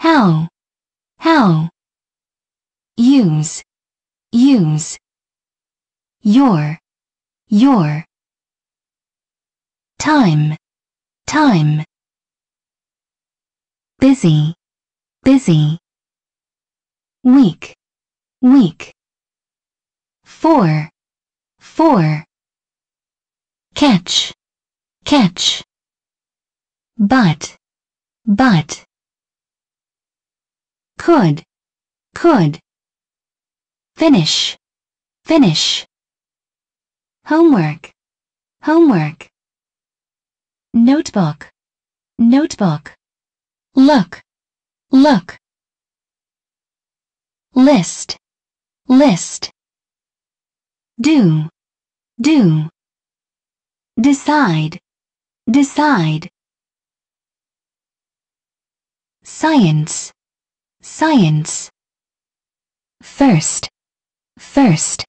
how, how. Use, use. Your, your. Time, time. Busy, busy. Week, week. For, for. Catch, catch. But, but. Could, could. Finish, finish. Homework, homework. Notebook, notebook. Look, look. List, list. Do, do. Decide, decide. Science, science. First, first.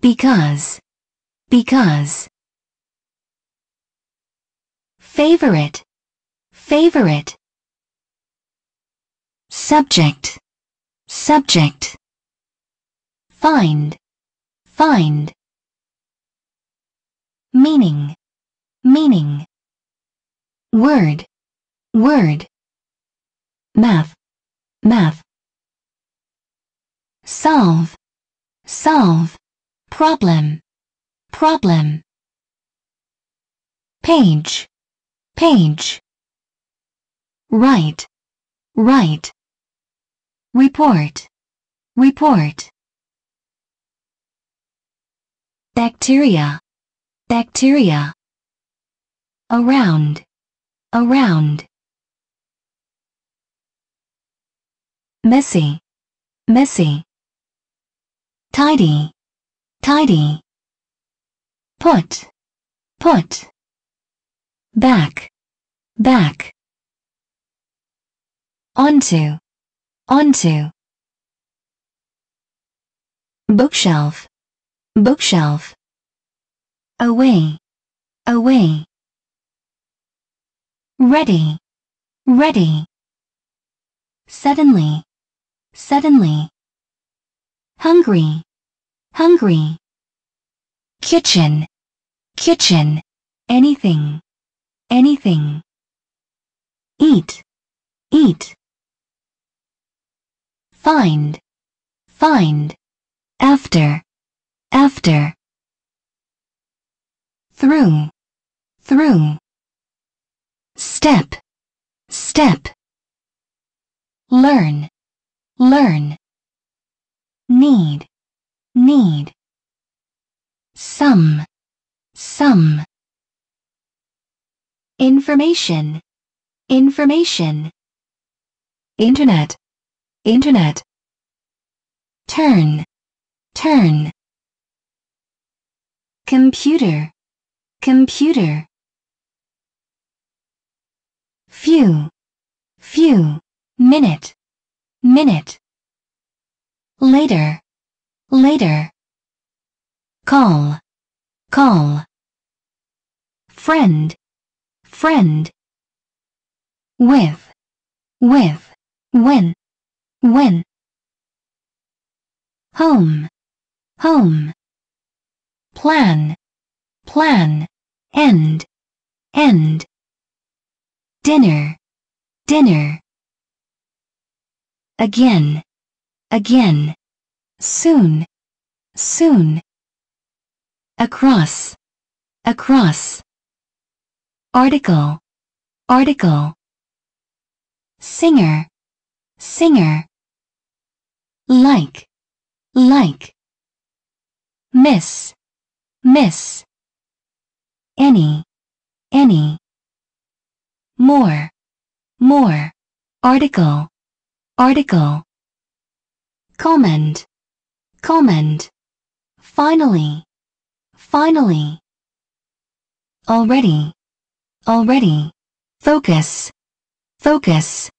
Because, because. Favorite, favorite. Subject, subject. Find, find. Meaning, meaning. Word, word. Math, math. Solve, solve. Problem, problem. Page, page. Write, write. Report, report. Bacteria, bacteria. Around, around. Messy, messy. Tidy, tidy. Put, put. Back, back. Onto, onto. Bookshelf, bookshelf. Away, away. Ready, ready. Suddenly, suddenly. Hungry, hungry. Kitchen, kitchen. Anything, anything. Eat, eat. Find, find. After, after. Through, through. Step, step. Learn, learn. Need, need. Some, some. Information, information. Internet, internet. Turn, turn. Computer, computer. Few, few. Minute, minute. Later, later. Call, call. Friend, friend. With, with. When, when. Home, home. Plan, plan. End, end. Dinner, dinner. Again, again. Soon, soon. Across, across. Article, article. Singer, singer. Like, like. Miss, miss. Any, any. More, more. Article, article. Comment, comment. Finally, finally. Already, already. Focus, focus.